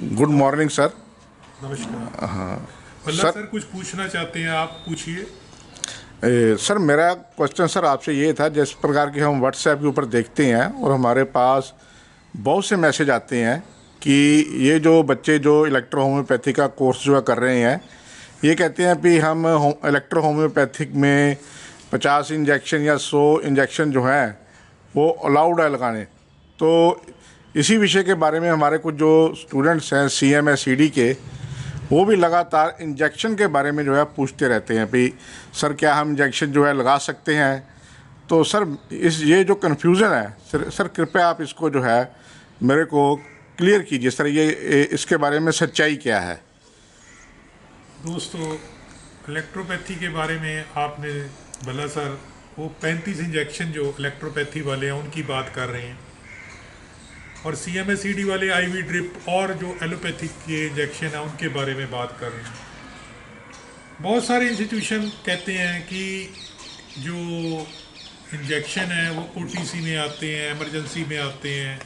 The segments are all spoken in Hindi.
गुड मॉर्निंग सर नमस्कार। हाँ। सर- सर कुछ पूछना चाहते हैं आप पूछिए। सर मेरा क्वेश्चन सर आपसे ये था जिस प्रकार की हम व्हाट्सएप के ऊपर देखते हैं और हमारे पास बहुत से मैसेज आते हैं कि ये जो बच्चे जो इलेक्ट्रो होम्योपैथी का कोर्स जो है कर रहे हैं ये कहते हैं कि हम इलेक्ट्रो होम्योपैथिक में पचास इंजेक्शन या सौ इंजेक्शन जो हैं वो अलाउड है लगाने। तो इसी विषय के बारे में हमारे कुछ जो स्टूडेंट्स हैं C M S C D के, वो भी लगातार इंजेक्शन के बारे में जो है पूछते रहते हैं भाई सर, क्या हम इंजेक्शन जो है लगा सकते हैं? तो सर, इस, ये जो कन्फ्यूज़न है, सर सर, कृपया आप इसको जो है, मेरे को क्लियर कीजिए। सर, ये इसके बारे में सच्चाई क्या है? दोस्तों इलेक्ट्रोपैथी के बारे में आपने, भला सर, वो 35 इंजेक्शन जो इलेक्ट्रोपैथी वाले हैं, उनकी बात कर रहे हैं। और सी एम एस वाले आईवी ड्रिप और जो एलोपैथिक के इंजेक्शन हैं, उनके बारे में बात कर रहे हैं। बहुत सारे इंस्टीट्यूशन कहते हैं कि जो इंजेक्शन है, वो ओ में आते हैं इमरजेंसी में आते हैं।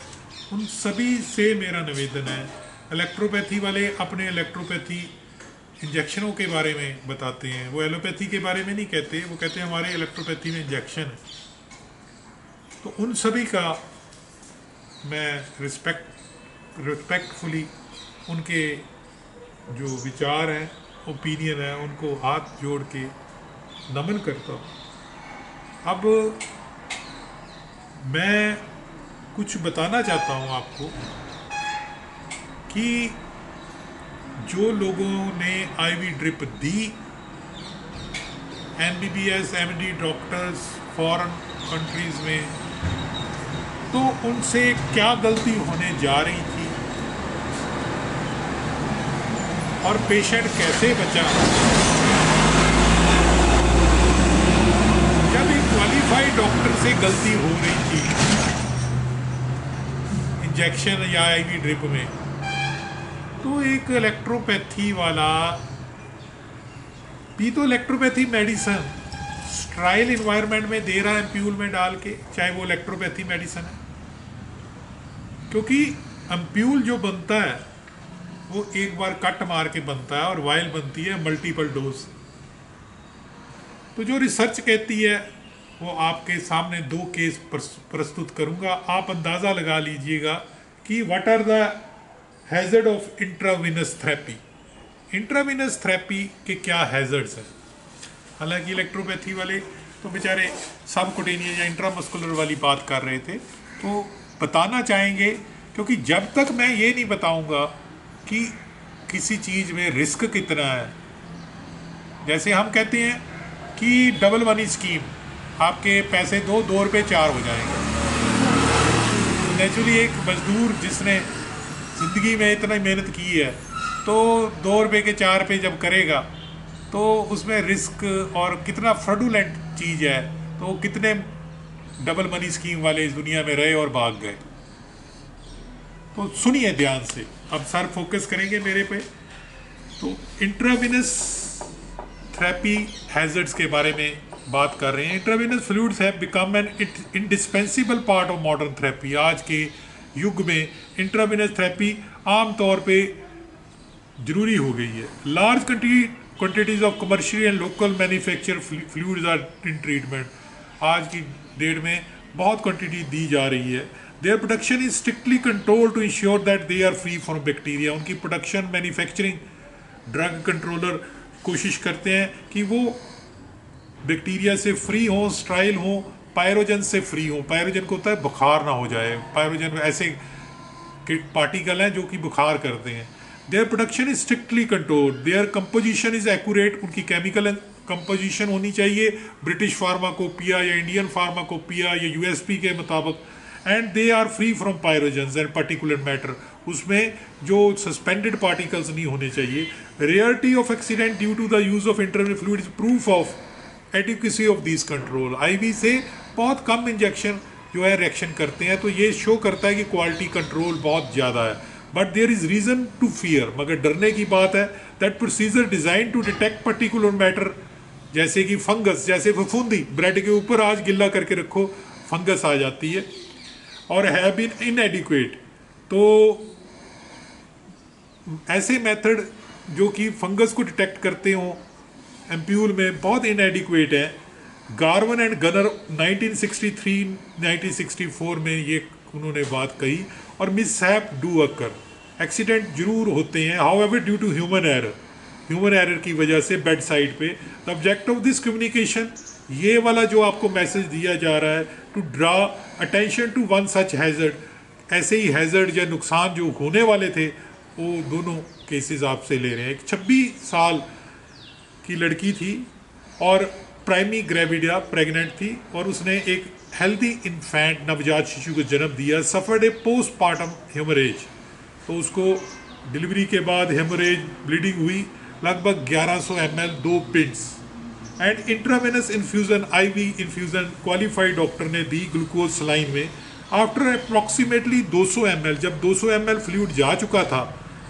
उन सभी से मेरा निवेदन है इलेक्ट्रोपैथी वाले अपने इलेक्ट्रोपैथी इंजेक्शनों के बारे में बताते हैं। वो एलोपैथी के बारे में नहीं कहते, वो कहते हैं हमारे इलेक्ट्रोपैथी में इंजेक्शन है। तो उन सभी का मैं रिस्पेक्ट रिस्पेक्टफुली उनके जो विचार हैं ओपिनियन है, उनको हाथ जोड़ के नमन करता हूँ। अब मैं कुछ बताना चाहता हूँ आपको कि जो लोगों ने आईवी ड्रिप दी M B B S M D doctors foreign countries में तो उनसे क्या गलती होने जा रही थी? और पेशेंट कैसे बचा? जब एक क्वालिफाइड डॉक्टर से गलती हो रही थी? इंजेक्शन या आईवी ड्रिप में? तो एक इलेक्ट्रोपैथी वाला, भी तो इलेक्ट्रोपैथी मेडिसन ट्रायल इन्वायरमेंट में दे रहा है एम्प्यूल में डाल के, चाहे वो इलेक्ट्रोपैथी मेडिसन है। क्योंकि एम्प्यूल जो बनता है, वो एक बार कट मार के बनता है और वायल बनती है मल्टीपल डोज तो जो रिसर्च कहती है, वो आपके सामने दो केस प्रस्तुत करूँगा। आप अंदाज़ा लगा लीजिएगा कि what are the hazard of intravenous therapy intravenous therapy के क्या हैजर्ड्स हैं? हालाँकि इलेक्ट्रोपैथी वाले तो बेचारे सब कुटेनिया या इंट्रामस्कुलर वाली बात कर रहे थे तो बताना चाहेंगे? क्योंकि जब तक मैं ये नहीं बताऊँगा कि किसी चीज़ में रिस्क कितना है। जैसे हम कहते हैं कि डबल मनी स्कीम, आपके पैसे दो दो रुपये चार हो जाएँगे। नेचुरली एक मजदूर जिसने ज़िंदगी में इतना मेहनत की है तो दो रुपये के चार रुपये जब करेगा तो उसमें रिस्क और कितना फ्रडुलेंट चीज़ है तो कितने डबल मनी स्कीम वाले इस दुनिया में रहे और भाग गए। तो सुनिए ध्यान से। अब सर फोकस करेंगे मेरे पे। तो इंट्राविनस थेरेपी हैजर्ड्स के बारे में बात कर रहे हैं। Intravenous fluids have become an indispensable part of modern therapy आज के युग में इंट्राविनस थेरेपी आम तौर पे ज़रूरी हो गई है। Large country quantities of commercial and local manufacture fluids are in treatment आज की डेट में बहुत क्वांटिटी दी जा रही है। Their production is strictly control to ensure that they are free from bacteria उनकी प्रोडक्शन मैन्युफैक्चरिंग ड्रग कंट्रोलर कोशिश करते हैं कि वो बैक्टीरिया से फ्री हो स्ट्राइल हो पायरोजन से फ्री हो। पायरोजन को होता है बुखार ना हो जाए। पायरोजन ऐसे किट पार्टिकल हैं जो कि बुखार करते हैं। Their production is strictly control their composition is accurate उनकी केमिकल कंपोजिशन होनी चाहिए। ब्रिटिश फार्माकोपिया या इंडियन फार्माकोपिया या यूएसपी के मुताबिक। And they are free from pyrogens and particular matter उसमें जो सस्पेंडेड पार्टिकल्स नहीं होने चाहिए। Rarity of accident due to the use of internal fluid proof of adequacy of this control IV से बहुत कम इंजेक्शन जो है रिएक्शन करते हैं। तो ये शो करता है कि क्वालिटी कंट्रोल बहुत ज़्यादा है। But there is reason to fear मगर डरने की बात है। That procedure design to detect particular matter जैसे कि फंगस, जैसे फफूंदी, ब्रेड के ऊपर आज गिल्ला करके रखो, फंगस आ जाती है। और है बिन इनएडिक्वेट तो ऐसे मेथड जो कि फंगस को डिटेक्ट करते हो, एम्प्यूल में बहुत इनएडिक्वेट है। गार्वन एंड गनर 1963 1964 में ये उन्होंने बात कही। और mishap do occur accident ज़रूर होते हैं however due to human error human error की वजह से बेड साइड पे। The object of this communication ये वाला जो आपको मैसेज दिया जा रहा है to draw attention to one such hazard ऐसे ही हैज़र्ड या नुकसान जो होने वाले थे, वो दोनों केसेस आपसे ले रहे हैं। एक 26 साल की लड़की थी और प्राइमी ग्रेविडिया प्रेग्नेंट थी और उसने एक हेल्दी इन्फेंट नवजात शिशु को जन्म दिया सफर्ड ए पोस्टमार्टम हेमरेज तो उसको डिलीवरी के बाद हेमरेज ब्लीडिंग हुई। लगभग 1100 सौ एम एल दो pints and intravenous infusion IV infusion qualified doctor ने दी ग्लूकोज सलाइन में। आफ्टर अप्रॉक्सीमेटली 200 सौ एम एल जब 200 सौ एम एल फ्लूड जा चुका था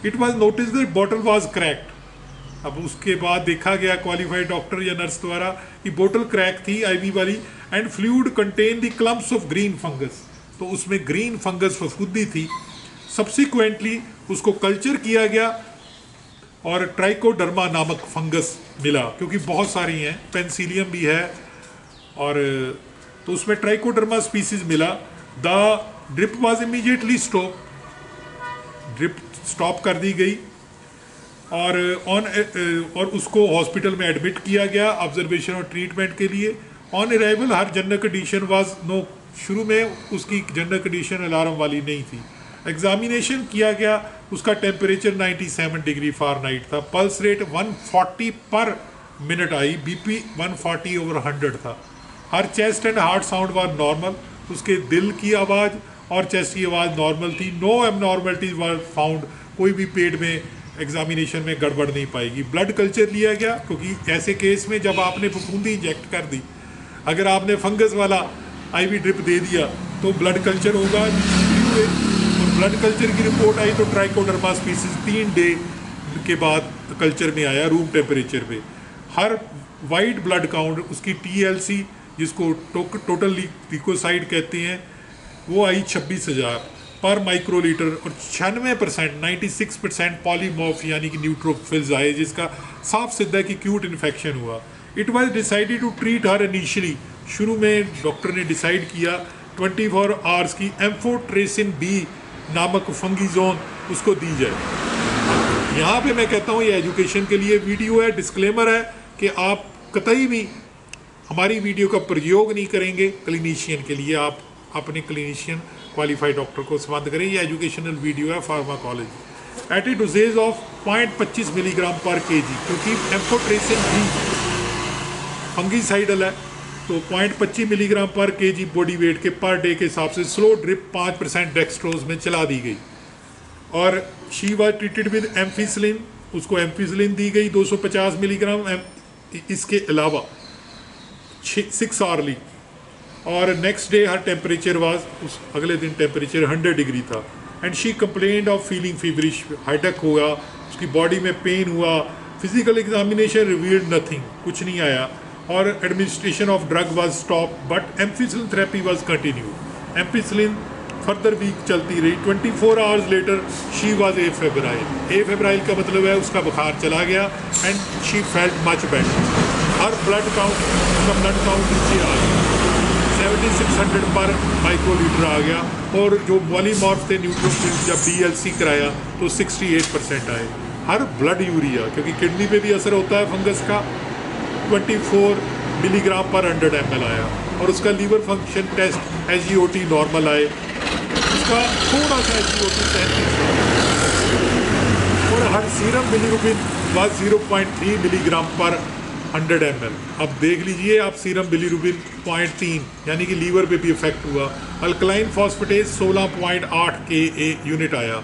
it was notice that bottle was cracked अब उसके बाद देखा गया क्वालिफाइड डॉक्टर या नर्स द्वारा कि बोतल क्रैक थी आईवी वाली and fluid contain the clumps of green fungus तो उसमें ग्रीन फंगस फफूदी थी। सब्सिक्वेंटली उसको कल्चर किया गया। और ट्राइकोडर्मा नामक फंगस मिला, क्योंकि बहुत सारी हैं पेंसिलियम भी है, और तो उसमें ट्राइकोडर्मा स्पीसीज मिला। The drip was immediately stop drip stop कर दी गई, और ऑन और उसको हॉस्पिटल में एडमिट किया गया ऑब्जर्वेशन और ट्रीटमेंट के लिए। On arrival her general condition was no शुरू में उसकी जनरल कंडीशन अलार्म वाली नहीं थी। एग्जामिनेशन किया गया, उसका टेम्परेचर 97 डिग्री फार था। पल्स रेट 140 पर मिनट आई बीपी 140 ओवर 100 था। Her chest and heart sound was normal उसके दिल की आवाज़ और चेस्ट की आवाज़ नॉर्मल थी। नो एबनॉर्मलिटीज वर फाउंड कोई भी पेट में एग्जामिनेशन में गड़बड़ नहीं पाएगी। ब्लड कल्चर लिया गया, क्योंकि ऐसे केस में जब आपने फफूंदी इंजेक्ट कर दी, अगर आपने फंगस वाला आईवी ड्रिप दे दिया तो ब्लड कल्चर होगा। ब्लड कल्चर की रिपोर्ट आई तो ट्राइकोडर्मा स्पीसीज तीन डे के बाद कल्चर में आया रूम टेम्परेचर पे। हर वाइट ब्लड काउंट उसकी टीएलसी जिसको टो, टोटल लिकोसाइड कहते हैं वो आई छब्बीस हज़ार पर माइक्रोलीटर और छियानवे percent ninety six percent polymorph यानी कि न्यूट्रोफिल्स आए जिसका साफ़ सिद्धा कि क्यूट इन्फेक्शन हुआ। It was decided to treat her initially शुरू में डॉक्टर ने डिसाइड किया 24 फोर आवर्स की एम्फोट्रेसिन बी नामक फंगी जोन उसको दी जाए। यहाँ पे मैं कहता हूँ, ये एजुकेशन के लिए वीडियो है डिस्क्लेमर है कि आप कतई भी हमारी वीडियो का प्रयोग नहीं करेंगे क्लिनिशियन के लिए आप अपने क्लिनिशियन क्वालिफाइड डॉक्टर को संबंध करें। ये एजुकेशनल वीडियो है pharmacology at a dosage of point पच्चीस मिलीग्राम पर के जी क्योंकि एम्फोट्रेसिन भी फंगी है। तो पॉइंट पच्चीस मिलीग्राम पर के जी बॉडी वेट के पर डे के हिसाब से स्लो ड्रिप पाँच परसेंट डेक्सट्रोज में चला दी गई। और she was treated with ampicillin उसको एम्फिसलिन दी गई 250 मिलीग्राम इसके अलावा सिक्स आवरली और next day her temperature was उस, अगले दिन टेम्परेचर 100 डिग्री था। And she complained of feeling feverish हाइटक हुआ, उसकी बॉडी में पेन हुआ फ़िज़िकल एग्जामिनेशन रिवील्ड नथिंग कुछ नहीं आया। और administration of drug was stop but ampicillin therapy was continue ampicillin further week चलती रही. 24 four hours later she was afebrile afebrile का मतलब है उसका बुखार चला गया and she felt much better her blood count उसका ब्लड काउंट नीचे आ गया. Seventy six hundred per microlitre आ गया, और जो मॉलीमॉर्फ थे न्यूट्रोफिल जब डी कराया तो सिक्सटी एट परसेंट आए. हर ब्लड यूरिया क्योंकि किडनी पे भी असर होता है फंगस का 24 मिलीग्राम पर हंड्रेड एम आया और उसका liver function test H normal आए। उसका थोड़ा सा एच जी ओ और हर serum bilirubin was 0.3 milligram per 100 M अब देख लीजिए आप सीरम बिलीरुबिन पॉइंट तीन यानी कि लीवर पे भी इफ़ेक्ट हुआ। Alkaline phosphatase 16.8 K A unit आया।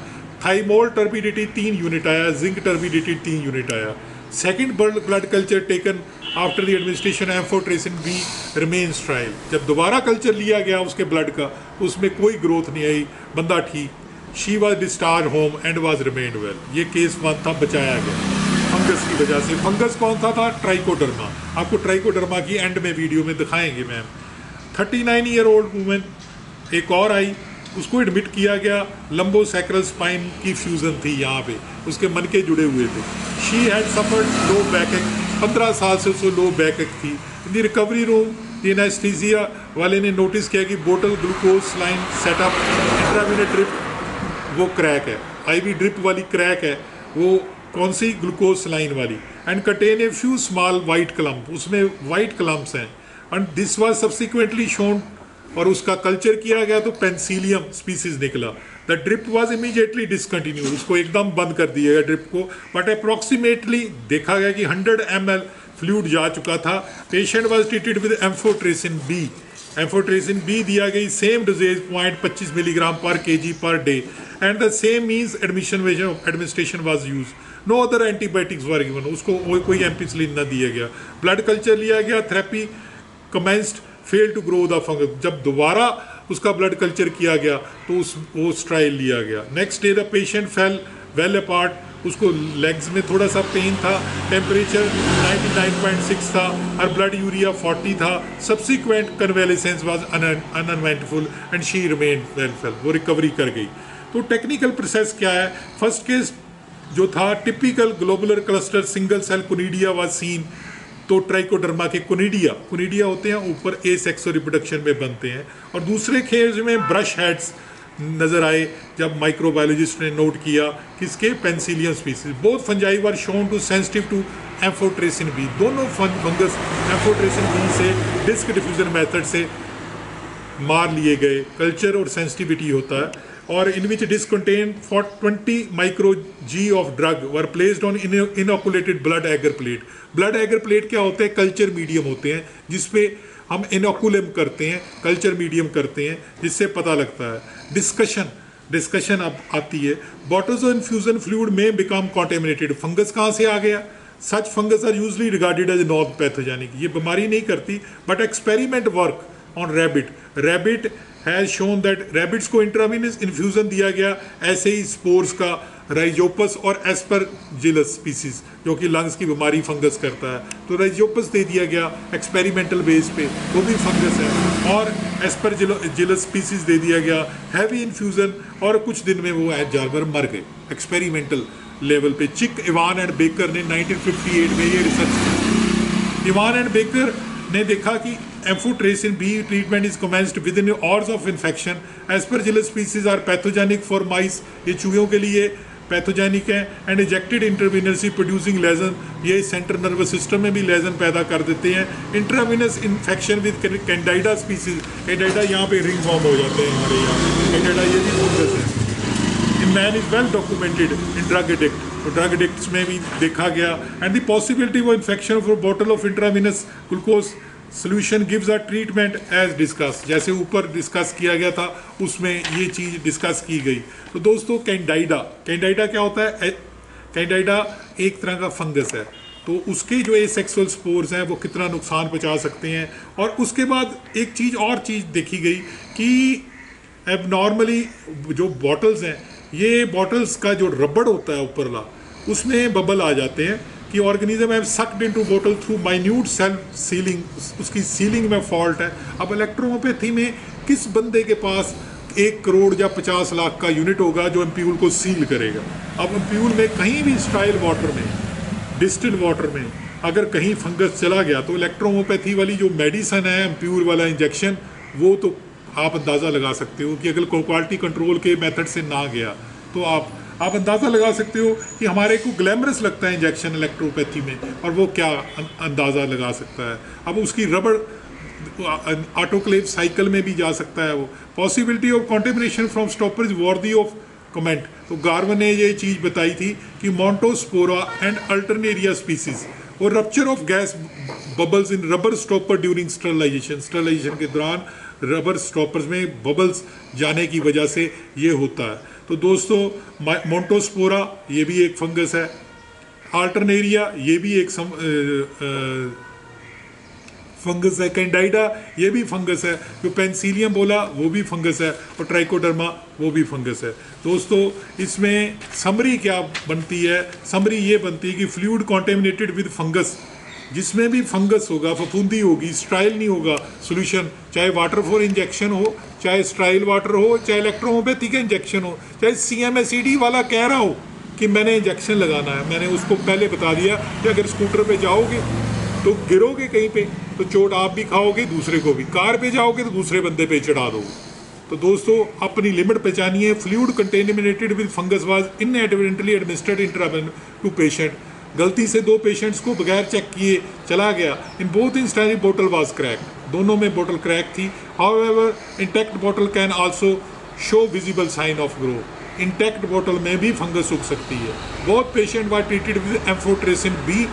थाइमोल टर्बिडिटी तीन यूनिट आया। जिंक टर्बिडिटी तीन यूनिट आया। Second blood culture taken after the administration amphotericin B remains trial जब दोबारा कल्चर लिया गया उसके ब्लड का तो उसमें कोई ग्रोथ नहीं आई। बंदा ठीक। She was discharged home and was remain well ये केस वन था बचाया गया। फंगस की वजह से। फंगस कौन सा था? ट्राइकोडर्मा आपको ट्राइकोडर्मा की एंड में वीडियो में दिखाएँगे ma'am thirty nine year old women एक और आई। उसको एडमिट किया गया। लंबो सैक्रल स्पाइन की फ्यूजन थी यहाँ पे। उसके मन के जुड़े हुए थे। She had suffered low back पंद्रह साल से उसको लो बैक थी। इन रिकवरी रूम एनेस्थीसिया वाले ने नोटिस किया कि bottle glucose line setup intermittent drip वो क्रैक है। आईवी ड्रिप वाली क्रैक है। वो कौन सी? ग्लूकोज लाइन वाली। And contain a few small white clump उसमें वाइट क्लम्प्स हैं। And this was subsequently shown और उसका कल्चर किया गया तो पेंसिलियम स्पीसीज निकला। The drip was immediately discontinue उसको एकदम बंद कर दिया गया ड्रिप को। बट अप्रॉक्सीमेटली देखा गया कि 100 एम एल फ्लूड जा चुका था। Patient was treated with amphotericin B amphotericin B दिया गई सेम डोजेज पॉइंट पच्चीस milligram per K G per day and the same means admission administration was use no other antibiotics were given उसको कोई एम्पिसलिन न दिया गया। ब्लड कल्चर लिया गया। Therapy commenced fail to grow the fungus जब दोबारा उसका ब्लड कल्चर किया गया तो उस, वो स्ट्राइल लिया गया। Next day the patient fell well apart उसको लेग्स में थोड़ा सा पेन था टेम्परेचर 99.6 था, और ब्लड यूरिया 40 था। Subsequent convalescence was uneventful and she remain well fell वो रिकवरी कर गई। तो टेक्निकल प्रोसेस क्या है? फ़र्स्ट केस जो था typical globular cluster single cell conidia was seen तो ट्राइकोडर्मा के कुनीडिया कुनीडिया होते हैं, ऊपर ए सेक्सो रिप्रोडक्शन में बनते हैं। और दूसरे खेज में ब्रश हेड्स नज़र आए, जब माइक्रोबायोलॉजिस्ट ने नोट किया किसके penicillium species both fungi were shown to sensitive to amphotericin B दोनों फंगस एम्फोट्रेसिन बी से डिस्क डिफ्यूजन मेथड से मार लिए गए। कल्चर और सेंसिटिविटी होता है। और in which disc contain for twenty micro G of drug were placed on inoculated blood agar plate blood agar plate क्या होते हैं कल्चर मीडियम होते हैं जिसपे हम इनोकुलम करते हैं कल्चर मीडियम करते हैं जिससे पता लगता है डिस्कशन डिस्कशन अब आती है बॉटल्स ऑफ़ इन्फ्यूजन फ्लूड में बिकम कॉन्टेमिनेटेड फंगस कहाँ से आ गया such fungus are usually regarded as non pathogenic ये बीमारी नहीं करती but experiment work on rabbit rabbit has shown that rabbits को इंट्राविनस इन्फ्यूजन दिया गया ऐसे ही स्पोर्स का राइजोपस और एस्पर जिलस स्पीसीज जो कि लंग्स की बीमारी फंगस करता है। तो राइजोपस दे दिया गया एक्सपेरिमेंटल बेस पे, वो भी फंगस है। और एस्परजिलस स्पीसीज दे दिया गया हैवी इन्फ्यूज़न और कुछ दिन में वो जानवर मर गए एक्सपेरिमेंटल लेवल पे। चिक इवान एंड बेकर ने 1958 में ये रिसर्च की इवान एंड बेकर ने देखा कि amphotericin B treatment is commenced within hours of infection as per aspergillus species are pathogenic for mice ये चूहों के लिए पैथोजेनिक है and injected intravenously producing lesion ये सेंट्रल नर्वस सिस्टम में भी लेजन पैदा कर देते हैं. Intravenous infection with candida species candida यहाँ पे रिंग फॉर्म हो जाते हैं हमारे यहाँ. कैंडाइडा ये भी man is well documented in drug addict drug addicts में भी देखा गया। And the possibility of infection for bottle of intravenous glucose solution gives a treatment as discuss जैसे ऊपर डिस्कस किया गया था, उसमें ये चीज़ डिस्कस की गई। तो दोस्तों कैंडाइडा कैंडाइडा क्या होता है? कैंडाइडा एक तरह का फंगस है। तो उसके जो ए सेक्सुअल स्पोर्स हैं, वो कितना नुकसान पहुँचा सकते हैं? और उसके बाद एक चीज़ और चीज़ देखी गई कि अब नॉर्मली जो बॉटल्स हैं, ये बॉटल्स का जो रबड़ होता है ऊपरला उसमें बबल आ जाते हैं कि organism have sucked into bottle through minute cell sealing उसकी सीलिंग में फॉल्ट है। अब इलेक्ट्रोमोपैथी में किस बंदे के पास एक करोड़ या पचास लाख का यूनिट होगा जो एम्प्यूल को सील करेगा? अब एम्प्यूल में कहीं भी स्टाइल वाटर में डिस्टिल वाटर में, अगर कहीं फंगस चला गया तो इलेक्ट्रोमोपैथी वाली जो मेडिसन है एम्प्यूर वाला इंजेक्शन वो तो आप अंदाज़ा लगा सकते हो कि अगर क्वालिटी कंट्रोल के मेथड से ना गया तो आप आप अंदाज़ा लगा सकते हो कि हमारे को ग्लैमरस लगता है इंजेक्शन इलेक्ट्रोपैथी में और वो क्या अं-, अंदाज़ा लगा सकता है? अब उसकी रबड़ ऑटोक्लेव साइकिल में भी जा सकता है वो। Possibility of contamination from stoppers worthy of comment तो गार्वन ने ये चीज़ बताई थी कि मोन्टोस्पोरा एंड अल्टरनेरिया स्पीसीज और rupture of gas bubbles in rubber stopper during sterilization sterilization के दौरान रबर स्टॉपर्स में बबल्स जाने की वजह से ये होता है। तो दोस्तों मोन्टोस्पोरा ये भी एक फंगस है। आल्टरनेरिया ये भी एक सम, आ, आ, फंगस है। कैंडाइडा ये भी फंगस है। जो पेंसिलियम बोला वो भी फंगस है। और ट्राइकोडर्मा वो भी फंगस है। दोस्तों इसमें समरी क्या बनती है? समरी ये बनती है कि फ्लूड कॉन्टेमिनेटेड विद फंगस जिसमें भी फंगस होगा फफूंदी होगी स्ट्राइल नहीं होगा सोल्यूशन चाहे वाटर फॉर इंजेक्शन हो चाहे स्ट्राइल वाटर हो, चाहे इलेक्ट्रोहोम्योपैथी का इंजेक्शन हो, चाहे सी एम एस वाला कह रहा हो कि मैंने इंजेक्शन लगाना है, मैंने उसको पहले बता दिया कि अगर स्कूटर पे जाओगे तो गिरोगे कहीं पे तो चोट आप भी खाओगे, दूसरे को भी। कार पे जाओगे तो दूसरे बंदे पे चढ़ा दोगे। तो दोस्तों, अपनी limit पहचानिए fluid contaminated with fungus was inadvertently administered intravenous to patient गलती से दो पेशेंट्स को बगैर चेक किए चला गया। In both instance bottle was crack दोनों में बोटल क्रैक थी। How intact bottle can also show visible sign of grow intact बोतल में भी फंगस उग सकती है। बहुत patient were treated with amphotericin B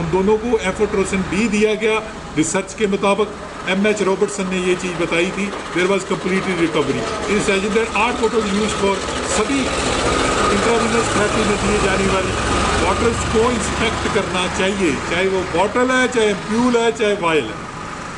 उन दोनों को एफोट्रोसिन बी दिया गया। रिसर्च के मुताबिक एम एच रॉबर्टसन ने ये चीज़ बताई थी। There was completely recovery is that आठ बोटल यूज़ फॉर सभी इंट्राविनस थेरेपी में दिए जाने वाली बॉटल्स को इंस्पेक्ट करना चाहिए। चाहे वो बॉटल है, चाहे प्यूल है, चाहे वायल है।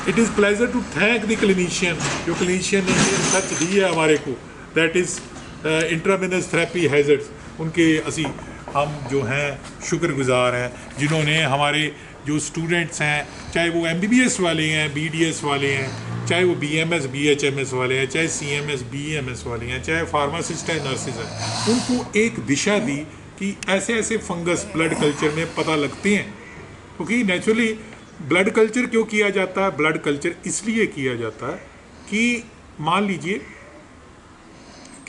It is pleasure to thank the clinician जो क्लिनिशियन ने ये रिसर्च दी है हमारे को that is intravenous therapy hazards उनके असी, हम जो हैं, शुक्रगुजार हैं, जिन्होंने हमारे जो स्टूडेंट्स हैं, चाहे वो एम बी बी एस वाले हैं बी डी एस वाले हैं, चाहे वो B M S B H M S वाले हैं, चाहे C M S B M S वाले हैं, चाहे फार्मासिस्ट हैं नर्सिस हैं, उनको एक दिशा दी कि ऐसे ऐसे फंगस ब्लड कल्चर में पता लगते हैं। क्योंकि नेचुरली ब्लड कल्चर क्यों किया जाता है? ब्लड कल्चर इसलिए किया जाता है कि मान लीजिए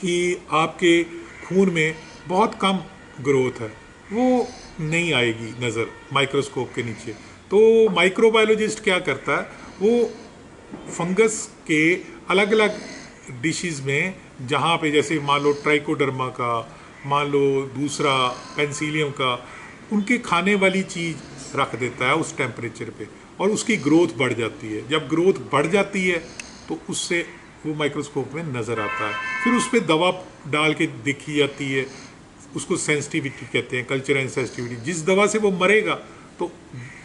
कि आपके खून में बहुत कम ग्रोथ है, वो नहीं आएगी नज़र माइक्रोस्कोप के नीचे। तो माइक्रोबायोलॉजिस्ट क्या करता है? वो फंगस के अलग अलग डिशेस में, जहाँ पे जैसे मान लो ट्राइकोडर्मा का, मान लो दूसरा पेंसिलियम का उनके खाने वाली चीज़ रख देता है उस टेम्परेचर पे, और उसकी ग्रोथ बढ़ जाती है। जब ग्रोथ बढ़ जाती है तो उससे वो माइक्रोस्कोप में नज़र आता है। फिर उस पर दवा डाल के देखी जाती है, उसको सेंसिटिविटी कहते हैं कल्चर एंड सेंसिटिविटी जिस दवा से वो मरेगा तो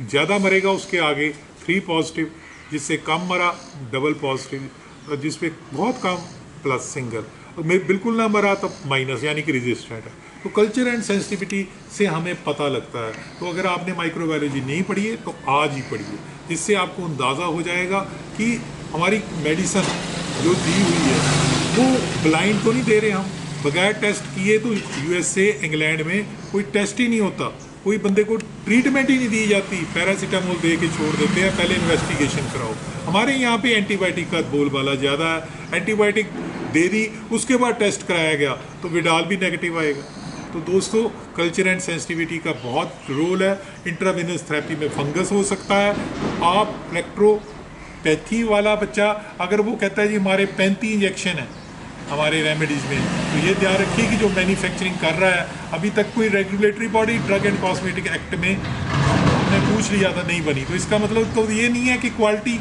ज़्यादा मरेगा उसके आगे थ्री पॉजिटिव जिससे कम मरा डबल पॉजिटिव और जिसपे बहुत कम प्लस सिंगल और मैं बिल्कुल ना मरा तो माइनस यानी कि रेजिस्टेंट है। तो कल्चर एंड सेंसिटिविटी से हमें पता लगता है। तो अगर आपने माइक्रोबायोलॉजी नहीं पढ़ी है तो आज ही पढ़िए जिससे आपको अंदाज़ा हो जाएगा कि हमारी मेडिसन जो दी हुई है, वो ब्लाइंड तो नहीं दे रहे हम। बगैर टेस्ट किए तो यूएसए इंग्लैंड में कोई टेस्ट ही नहीं होता। कोई बंदे को ट्रीटमेंट ही नहीं दी जाती। पैरासीटामोल दे के छोड़ देते हैं, पहले इन्वेस्टिगेशन कराओ। हमारे यहाँ पे एंटीबायोटिक का बोलबाला ज़्यादा है। एंटीबायोटिक दे दी, उसके बाद टेस्ट कराया गया तो विडाल भी नेगेटिव आएगा। तो दोस्तों कल्चर एंड सेंसिटिविटी का बहुत रोल है। इंट्राविनस थेरेपी में फंगस हो सकता है। आप इलेक्ट्रोपैथी वाला बच्चा, अगर वो कहता है, जी, हमारे पैंती इंजेक्शन है हमारे रेमेडीज़ में तो ये ध्यान रखिए कि जो मैन्युफैक्चरिंग कर रहा है, अभी तक कोई regulatory body drug and cosmetic act में हमने पूछ लिया था, नहीं बनी। तो इसका मतलब तो ये नहीं है कि क्वालिटी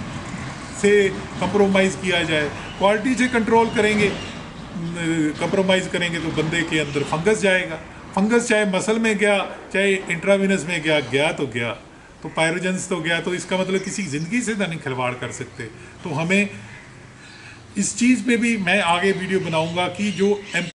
से कंप्रोमाइज़ किया जाए। क्वालिटी से कंट्रोल करेंगे। कंप्रोमाइज़ करेंगे तो बंदे के अंदर फंगस जाएगा। फंगस चाहे मसल में गया, चाहे इंट्राविनस में गया गया तो गया। तो पायरोजेंस तो गया तो इसका मतलब किसी ज़िंदगी से तो नहीं खिलवाड़ कर सकते। तो हमें इस चीज़ पे भी मैं आगे वीडियो बनाऊँगा कि जो एम